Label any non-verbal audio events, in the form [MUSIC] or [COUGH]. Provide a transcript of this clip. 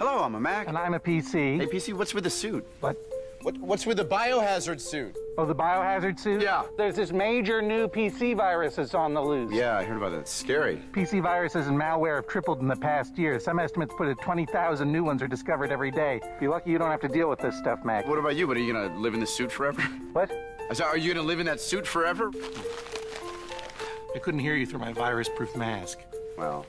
Hello, I'm a Mac. And I'm a PC. Hey, PC, what's with the suit? What? What, what's with the biohazard suit? Oh, the biohazard suit? Yeah. There's this major new PC virus that's on the loose. Yeah, I heard about that. It's scary. PC viruses and malware have tripled in the past year. Some estimates put it 20,000 new ones are discovered every day. Be lucky you don't have to deal with this stuff, Mac. What about you? What are you gonna live in the suit forever? [LAUGHS] What? I said, are you gonna live in that suit forever? I couldn't hear you through my virus-proof mask. Well,